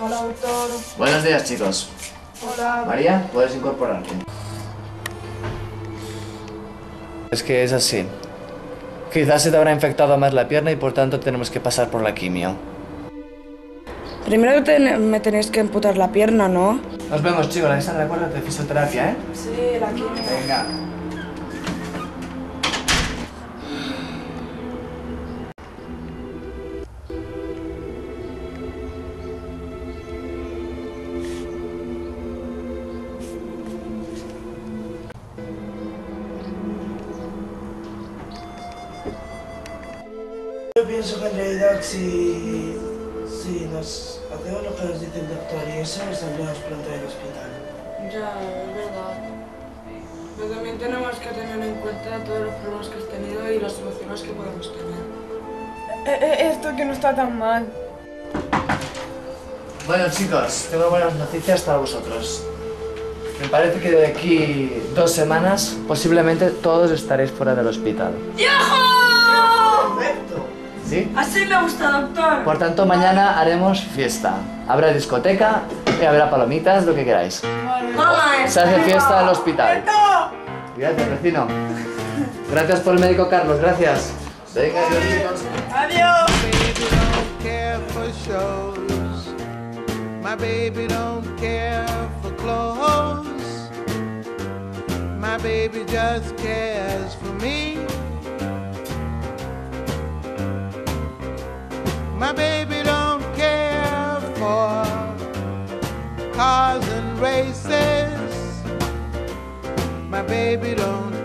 doctor. Buenos días, chicos. Hola. María, puedes incorporarte. Es que es así. Quizás se te habrá infectado más la pierna y por tanto tenemos que pasar por la quimio. Primero ten- me tenéis que amputar la pierna, ¿no? Nos vemos, chicos. Alexandra, acuérdate de fisioterapia, ¿eh? Sí, la quimio. Venga. Pienso que en realidad si, si nos hacemos lo que nos dice el doctor y eso, saldremos pronto del hospital. Ya, es verdad. Pero también tenemos que tener en cuenta todos los problemas que has tenido y las soluciones que podemos tener. Eh, esto que no está tan mal. Bueno, chicos, tengo buenas noticias para vosotros. Me parece que de aquí dos semanas posiblemente todos estaréis fuera del hospital. ¡Perfecto! ¿Sí? Así me gusta, doctor. Por tanto, mañana haremos fiesta. Habrá discoteca y habrá palomitas, lo que queráis. Mamá, Se hace fiesta al hospital. Gracias, vecino. Gracias por el médico Carlos, gracias. Venga, adiós, chicos. baby don't care for shows. My baby don't care for clothes. My baby just cares for me. My baby don't care for cars and races. My baby don't